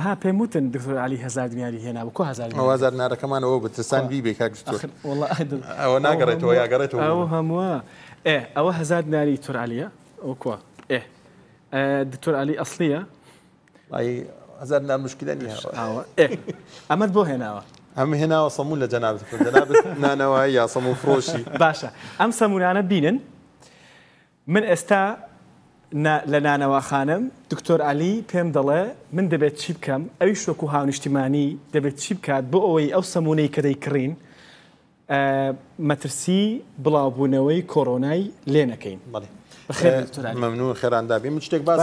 ها پێم دکتر علی هزار دنیاری هێنا که هزار ئەو هزار نارەکەمانەوە بتسان بی بێ ئەوە ناگەڕێتەوە یاگەڕێتەوە ئەو هەمووە اه او هزار دکتر تورعالیە ئەو که اه دکتر علی ای هزار نامشکلانی هم بۆ هێناوە ئەم هێناوە دکتر جناب جەناب نانەوەی یا فروشی باشه ام ئەم سەمونانە بینن من استا لە نانەواخانم دکتۆر علی پێم دەڵێ من دەبێت چی بکەم ئەوی شوەک و هاونیشتیمانی دەبێت چی بکات بۆ ئەوەی ئەو سەمونەی کە دەی کڕین مەترسی بڵاوبوونەوەی کۆرۆنای لێنەکەین بڵێ. ممنون خێراندابی من شتێک باز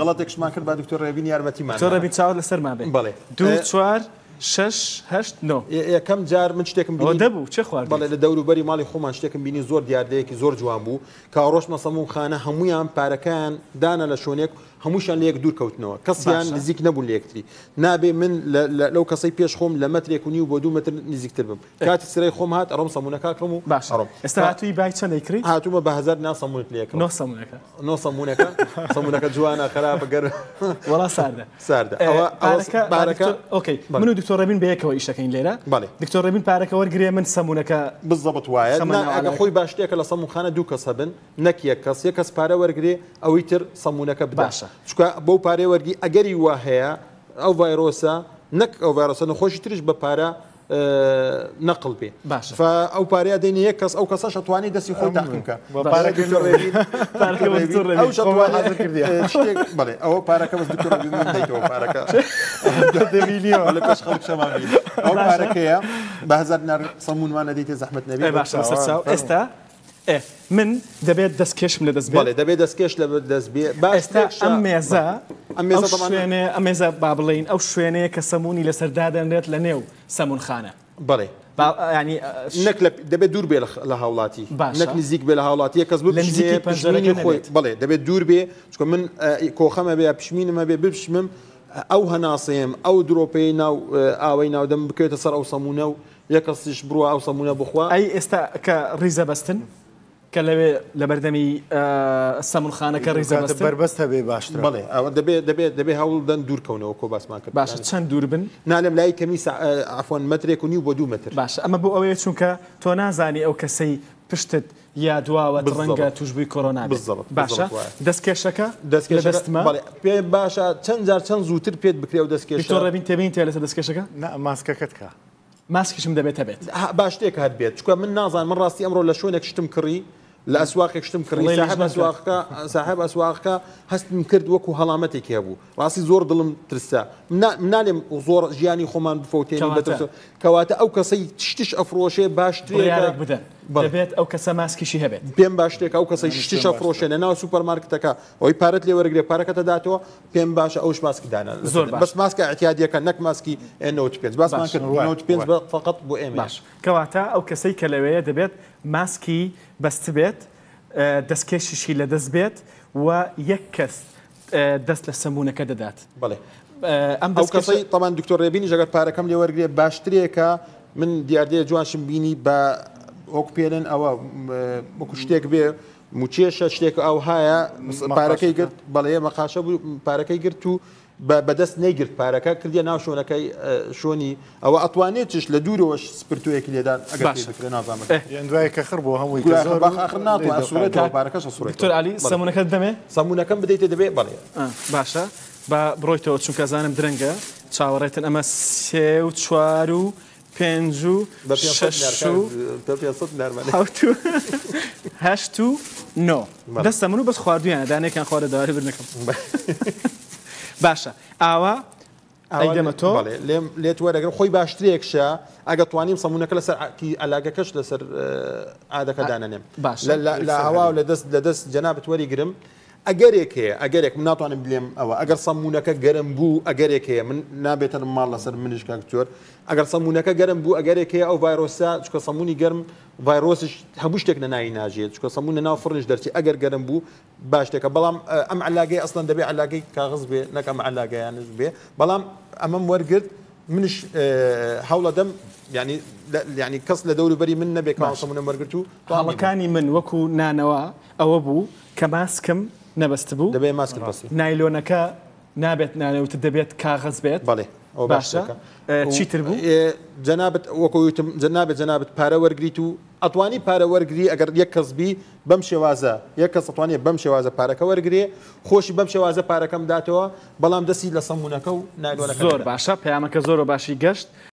غڵاتێکشمان کرد با دکتۆر ڕێبین یارمەتیمان تۆ ڕێبی چاوە لەسەر ما بێ بڵێ دوو چوار یەکەم جار من شتێکم دەبوو چه خوارد بەڵێ لە دەوروبەری ماڵی خۆمان شتێکم بینی زۆر دیاردەیەکی زۆر جوان بوو کاڕۆژ مەسەمون خانە هەمویان پارەکان دانا لە شوێنێک هەمووشان لەیەک دوورکەوتنەوە کەسیان نزیک نەبوو لەکتری نابێ من لەو کەسی پێش خۆم لە مترێک و نی بۆ دوو متر نزیکتر بم کاتی سرەی خۆم هات ئەڕۆم سەمونونەکەکەم و باشڕۆم ئێستاهاتوی بای چەند ئەیکری هاتومە بە هزار ناسەمونت لەکە سەمونونەکە سەمونونەکە جوانە خراپە گەر وڵا ساردە ساردە ئەوە ئەوەکە بارەکە ئۆکەی من و دکتۆر دکتۆرەبین بەیەکەوە ئیشەکەین لێرە دکتۆرەبین پارەکە وەرگێ من سەمونونەکە بزەبت وایە ئەگە خۆی باشتێکە لە سەمونخانە دوو کەسە بن نەکیە کەس یە کەس پارە وەرگێ ئەوەی تر سەمونونەکە باشە چکە بەو پارێ وەرگی ئەگەری وا هەیە ئەو ڤایرۆسە نەک ئەو ڤایرۆسە نەخۆشی ترش بە پارە آه، نقل بێ باش ئەو پارەیە دێنی یەک کەس ئەو کەسەش ئەتوانی دەستی خۆی تاکمکە بڵێ ئەوە پارەکە پارەکە ئەو پارەکەیە بەهزار نار سەمونوانە زحمة نبي نەبی إيه استا من دەبێت دەستکێشم لە دەست بڵێ دەبێت دەستکێش لە دەست ئێستا ئەم مێزە ئەمێزێنێ ئەمێزە با بڵین ئەو شوێنەیە کە سەمونی لەسەردا دەنرێت لە نێو سەمونخانە بڵێ ینی نەک دەبێت دوور بێ لە هاوڵاتی نەک نزیک بێ لە هاوڵاتیە کەس خۆی بڵێ دەبێت دوور بێ چکە من کۆخەمە بێ پشمینمە بێ بپشمم ئەو هەناسەیەم ئەو درۆپەی ناو ئاوەی ناودەم بکوێتە سەر ئەو سەمونە و یەکەسیش بڕوە ئەو سەمونە بخوا ئەی ئێستا کە ڕیزە بەستن کە لەوێ لە بەردەمی سەمونخانەکە ڕیزات بربەست هەبێ باشتر بڵێ ئەوە دەبێت دەبێت دەبێ هەوڵ دەن دوورکەونەوە کۆ باسمان کرد باشە چەند دوور بن نالم لای کەمی ئافۆن مترێک و نی بۆ دوو متر باش ئەمە بۆ ئەوەیە چونکە تۆ نازانی ئەو کەسەی پشتت یا دواوە ڕەنگە توشبووی کۆرۆنا باشە دەستکێشەکە دەستکێشمە پێ باشە چەند جار چەند زووتر پێت بکرێ و دەستکێش تۆ ڕێبین تێبین تێ لەسەر دەستکێشەکە ماسکەکەت کە ماسکیشم دەبێتە بێت باش شتێک هەر بێت چکە من نازان من ڕاستی ئەمڕۆ لە شوێنێک شتم کڕی لە ئەسواقێکشتم کڕی ئەسواقەکە ساحب ئەسواقەکە هەستم کرد وەکو هەڵامەتێکیا بوو ڕاستی زۆر دڵم ترسا نالێم زۆر ژیانی خۆمان بفوتێن کەواتە ئەو کەسەی تشتش ئەفرۆشێ باشتر بدەن دەبێت ئەو کەسە ماسکیشی هەبێت پێم باشتێک ئەو کەسە شتیشە فرۆشێنە ناو سوپەرمارکتەکە ئەوی پارەت لێ وەرگێ پارەکەتە داتەوە پێم باشە ئەوش ماسکیدانە زۆر بەس ماسکە ئەتیادیەکە نەک ماسکی پێ باسمان پێ فقط بۆ ئێمە باش کەواتە ئەو کەسەی کە لەوەیە دەبێت ماسکی بەست بێت دەستکێشیشی لە دەست بێت و یەک کەس دەست لە سەمونونەکە دەدات بڵێ ئەم ئەو کەسی تەمان دکتۆر ڕێبینی ژەگەر پارەکەم لێ وەرگێ باشترێکە من دیاردەیە جوانشم بینی بە ئۆک پێێنن ئەوە بکو شتێک بێ موچێشە شتێک ئەو هاە پارەکەی گرت بەڵێ مەقاشە پارەکەی گرت و بەدەست نەیگرت پارەکە کردە ناو شوۆنەکەی شۆنی ئەوە ئەتوانێت چش لە دوورەوەش سپرتوەیەکی لێدان ئەگەردوای کە خڕ بۆ هەمووی علی سەمونونەکە دەمێ سەمونونەکەم بدەیتە دەبێت بەڵێ باشە با بڕۆیتەوە چونکە زانم درەنگە چاوەڕێتن ئەمە سێ و چوار و پنجو ششو پێنج و حوت و هەشت و نۆ دەستە من و بەس خواردویانە دانێکیان خوارە داواری برنەکەم تو ئاوا ئەدەمە تۆ لێت وەرەگەر خۆی باشترێکشە ئەگە توانیم سەمونونەکە لەسەر ئەلاگەکەش لەسەر ئادەکە اه، دانەنێم باش لە ئاوا لە دەست لە دەست جەنابەت وەری گرم ئەگەرێک هەیە ئەگەرێک من ناتوانم بلێم ئەوە ئەگەر سەمونونەکە گەرم بوو ئەگەرێک هەیە من نابێتە ماڵ لەسەر منیش کاکتۆر ئەگەر سەمونونەکە گەرم بوو ئەگەرێک هەیە ئەو ڤایرۆسا چکە سەمونی گەرم ڤایرۆسش هەموو شتێک لە نایی ناژێت چکە سەمونە ناو فڕنش دەرچی ئەگەر گەرم بوو باشتێکە بەڵام ئەم علاگەی ئەسڵەن دەبێ علاگەی کاغز بێ نەکەم علاگەیانش بێ بەڵام ئەمەم وەرگرت منش هەوڵە دەم ینی ینی کەس لە دەوروبەری من نەبێ کاڵسەمونە وەرگرت و پاڵەکانی من وەکو نانەوە ئەوە بوو کە ماسکم نەبست بوو دەبێت ماسک باسی نایلۆنەکە نابێت نانەوت دەبێت کاغز بێت بەڵێ ئەو باشە چیتر بوو جەنابەت وەکوتم جەنابێت جەنابەت پارە وەرگیت و ئەتوانی پارە وەرگری ئەگەر یەک کەسبی بەم شێوازە یەک کەس ئەتوانێت بەم شێوازە پارەکە وەرگێ خۆشی بەم شێوازە پارەکەم داتەوە بەڵام دەستی لە سەمونونەکە و نایلۆنەکە زۆر باشە پامەکە زۆر باشی گەشت